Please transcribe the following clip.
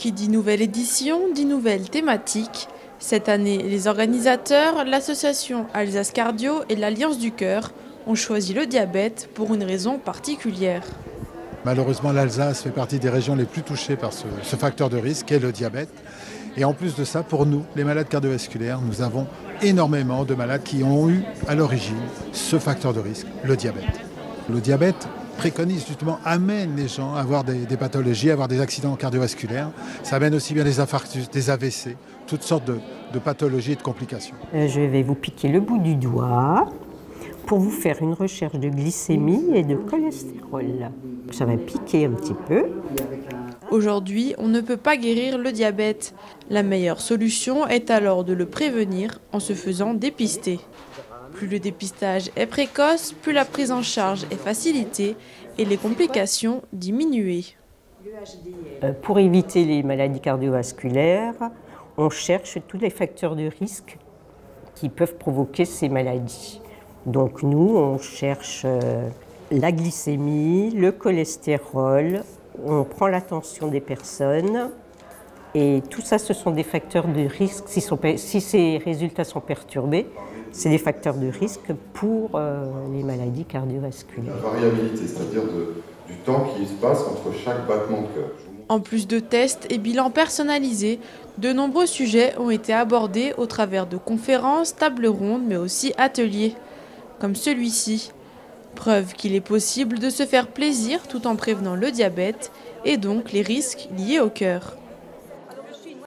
Qui dit nouvelle édition, dit nouvelle thématique. Cette année, les organisateurs, l'association Alsace Cardio et l'Alliance du Cœur ont choisi le diabète pour une raison particulière. Malheureusement, l'Alsace fait partie des régions les plus touchées par ce, ce facteur de risque, est le diabète. Et en plus de ça, pour nous, les malades cardiovasculaires, nous avons énormément de malades qui ont eu à l'origine ce facteur de risque, le diabète. Le diabète préconise justement, amène les gens à avoir des, des pathologies, à avoir des accidents cardiovasculaires. Ça amène aussi bien des infarctus, des AVC, toutes sortes de, de pathologies et de complications. Euh, Je vais vous piquer le bout du doigt pour vous faire une recherche de glycémie et de cholestérol. Ça va piquer un petit peu. Aujourd'hui, on ne peut pas guérir le diabète. La meilleure solution est alors de le prévenir en se faisant dépister. Plus le dépistage est précoce, plus la prise en charge est facilitée et les complications diminuées. Euh, Pour éviter les maladies cardiovasculaires, on cherche tous les facteurs de risque qui peuvent provoquer ces maladies. Donc nous, on cherche euh, la glycémie, le cholestérol, on prend la tension des personnes et tout ça, ce sont des facteurs de risque. Si, si ces résultats sont perturbés, c'est des facteurs de risque pour euh, les maladies cardiovasculaires. La variabilité, c'est-à-dire du temps qui se passe entre chaque battement de cœur. En plus de tests et bilans personnalisés, de nombreux sujets ont été abordés au travers de conférences, tables rondes, mais aussi ateliers, comme celui-ci. Preuve qu'il est possible de se faire plaisir tout en prévenant le diabète et donc les risques liés au cœur.